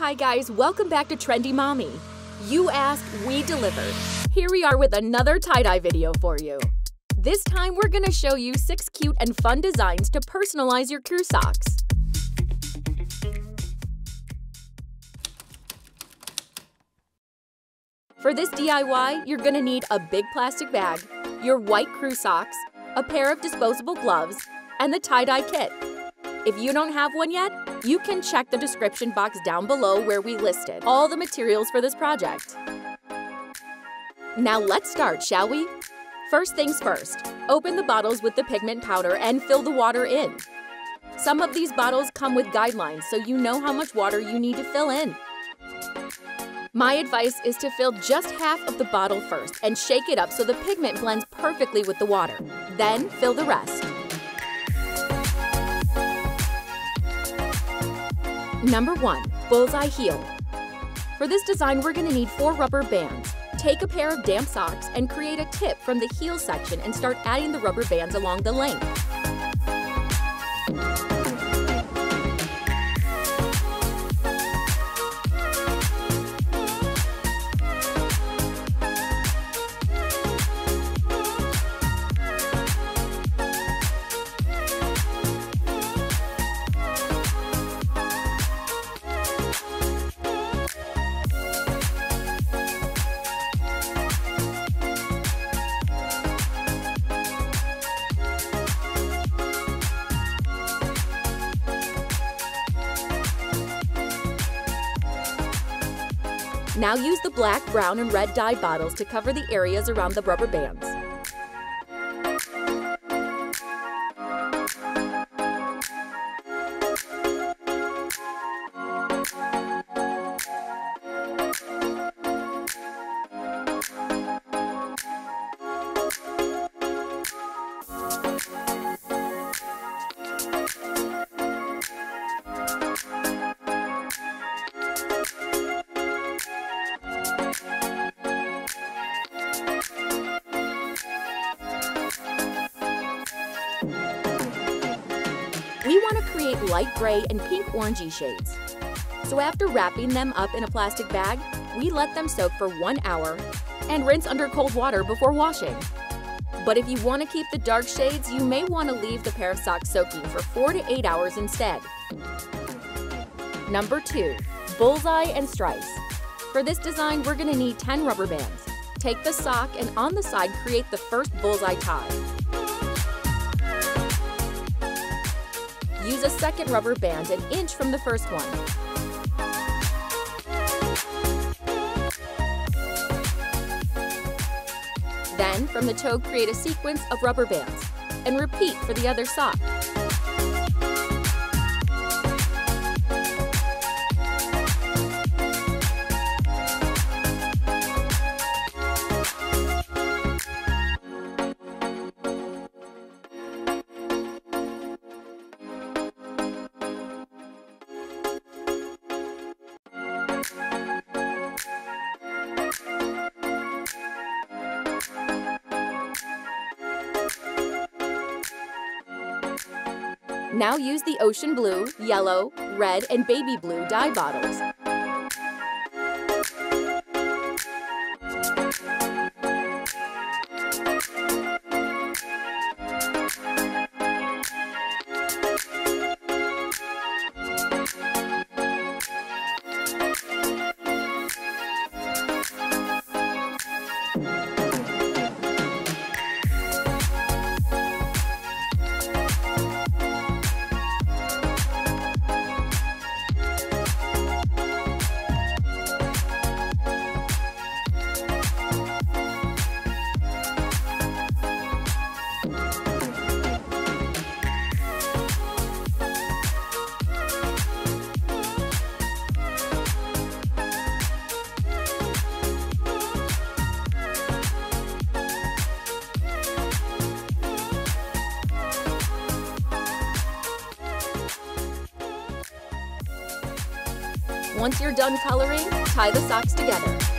Hi guys, welcome back to Trendy Mami. You asked, we delivered. Here we are with another tie-dye video for you. This time we're gonna show you six cute and fun designs to personalize your crew socks. For this DIY, you're gonna need a big plastic bag, your white crew socks, a pair of disposable gloves, and the tie-dye kit. If you don't have one yet, you can check the description box down below where we listed all the materials for this project. Now let's start, shall we? First things first, open the bottles with the pigment powder and fill the water in. Some of these bottles come with guidelines so you know how much water you need to fill in. My advice is to fill just half of the bottle first and shake it up so the pigment blends perfectly with the water. Then fill the rest. Number 1. Bullseye Heel. For this design, we're going to need four rubber bands. Take a pair of damp socks and create a tip from the heel section and start adding the rubber bands along the length. Now use the black, brown, and red dye bottles to cover the areas around the rubber bands. Want to create light gray and pink orangey shades. So after wrapping them up in a plastic bag, we let them soak for one hour and rinse under cold water before washing. But if you want to keep the dark shades, you may want to leave the pair of socks soaking for 4 to 8 hours instead. Number 2. Bullseye and Stripes. For this design, we're going to need 10 rubber bands. Take the sock and on the side create the first bullseye tie. Use a second rubber band an inch from the first one. Then, from the toe, create a sequence of rubber bands, and repeat for the other sock. Now use the ocean blue, yellow, red, and baby blue dye bottles. Once you're done coloring, tie the socks together.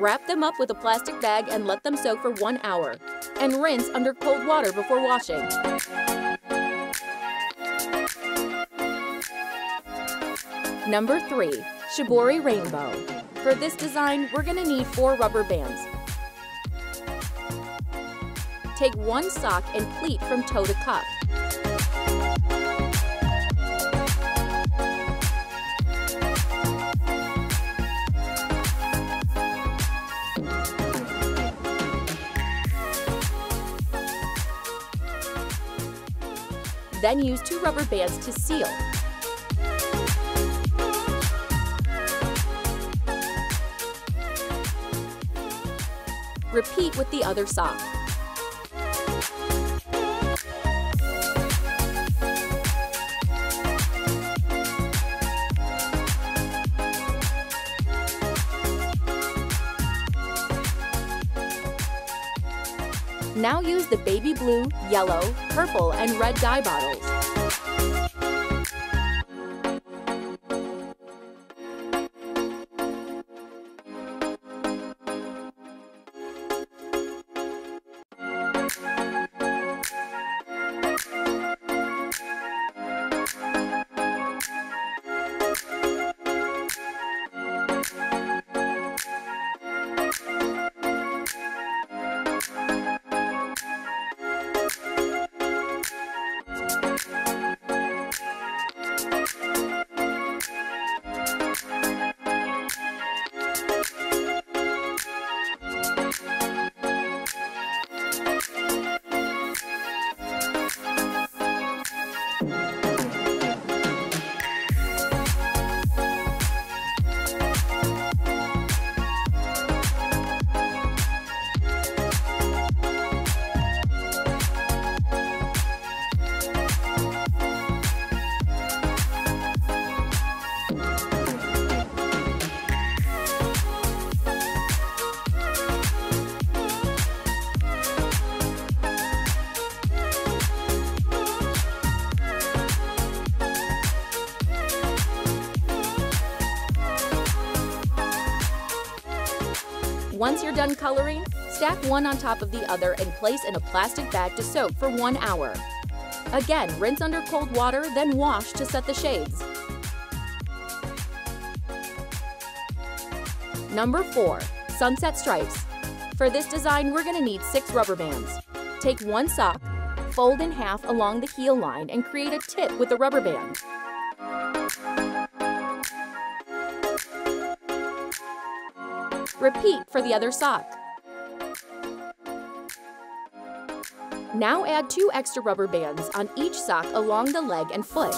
Wrap them up with a plastic bag and let them soak for one hour. And rinse under cold water before washing. Number 3. Shibori Rainbow. For this design, we're going to need four rubber bands. Take one sock and pleat from toe to cuff. Then use two rubber bands to seal. Repeat with the other sock. Now use the baby blue, yellow, purple, and red dye bottles. Once you're done coloring, stack one on top of the other and place in a plastic bag to soak for one hour. Again, rinse under cold water, then wash to set the shades. Number 4. Sunset Stripes. For this design, we're going to need 6 rubber bands. Take one sock, fold in half along the heel line and create a tip with a rubber band. Repeat for the other sock. Now add two extra rubber bands on each sock along the leg and foot.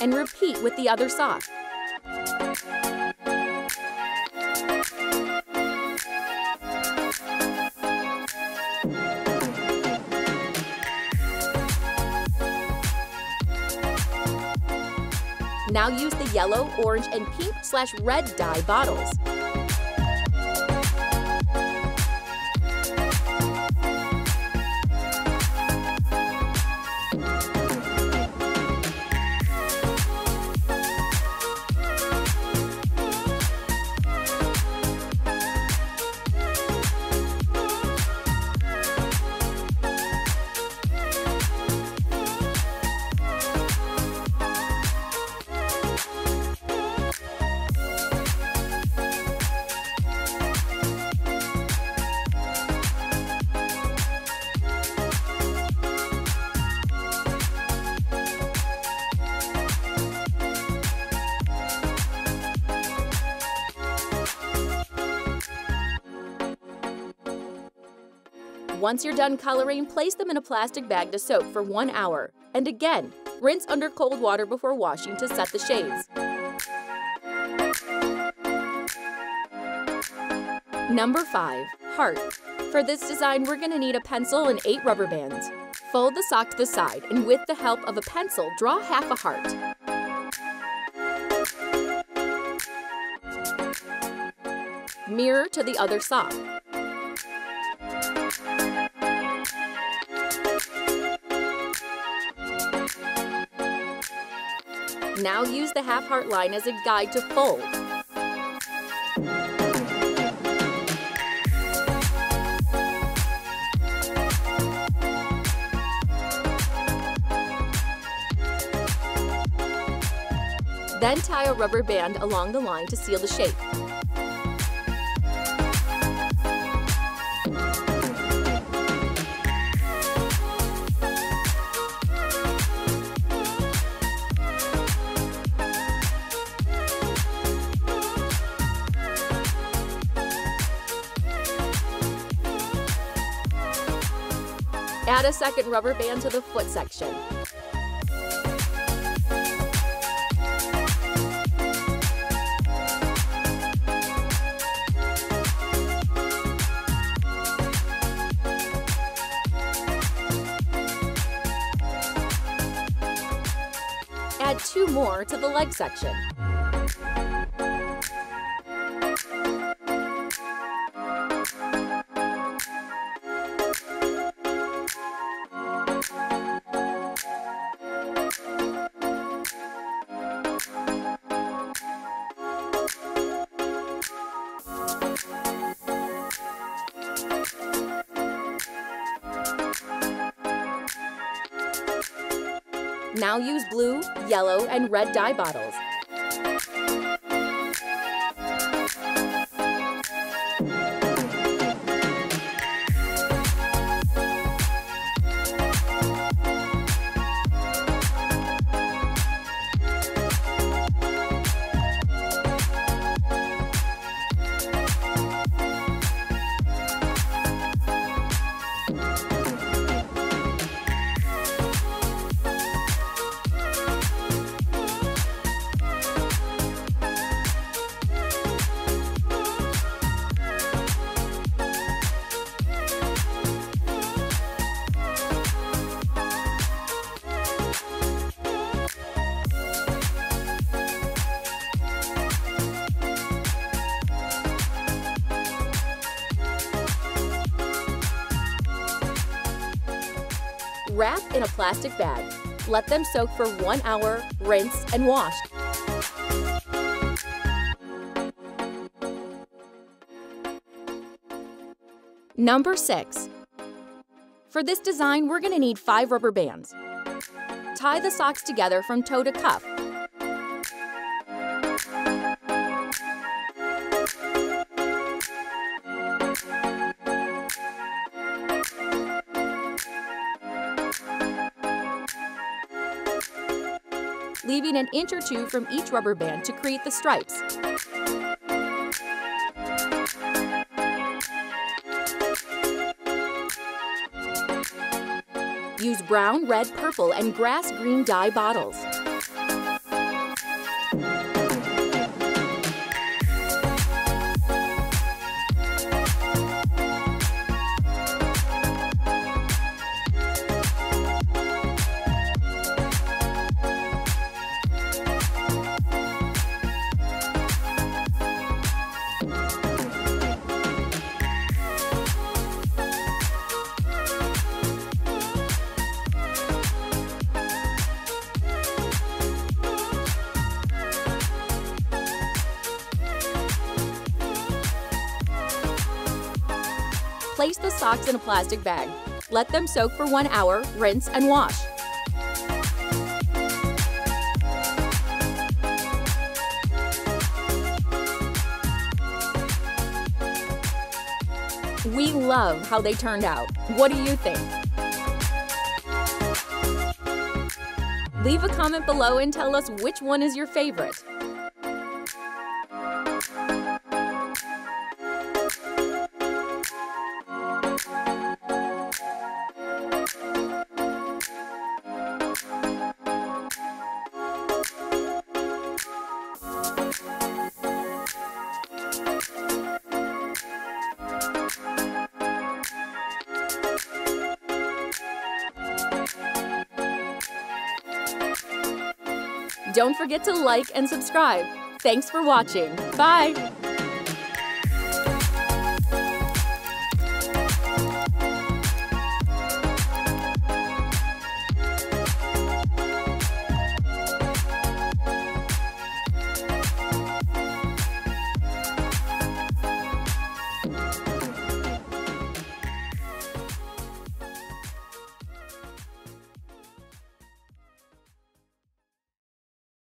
And repeat with the other sock. Now use the yellow, orange, and pink slash red dye bottles. Once you're done coloring, place them in a plastic bag to soak for one hour. And again, rinse under cold water before washing to set the shades. Number 5. Heart. For this design, we're going to need a pencil and 8 rubber bands. Fold the sock to the side, and with the help of a pencil, draw half a heart. Mirror to the other sock. Now use the half heart line as a guide to fold. Then tie a rubber band along the line to seal the shape. Add a second rubber band to the foot section. Add two more to the leg section. Now use blue, yellow, and red dye bottles. Wrap in a plastic bag. Let them soak for one hour, rinse, and wash. Number six. For this design, we're going to need five rubber bands. Tie the socks together from toe to cuff. Leaving an inch or two from each rubber band to create the stripes. Use brown, red, purple, and grass green dye bottles. Place the socks in a plastic bag. Let them soak for one hour, rinse, and wash. We love how they turned out. What do you think? Leave a comment below and tell us which one is your favorite. Don't forget to like and subscribe. Thanks for watching. Bye!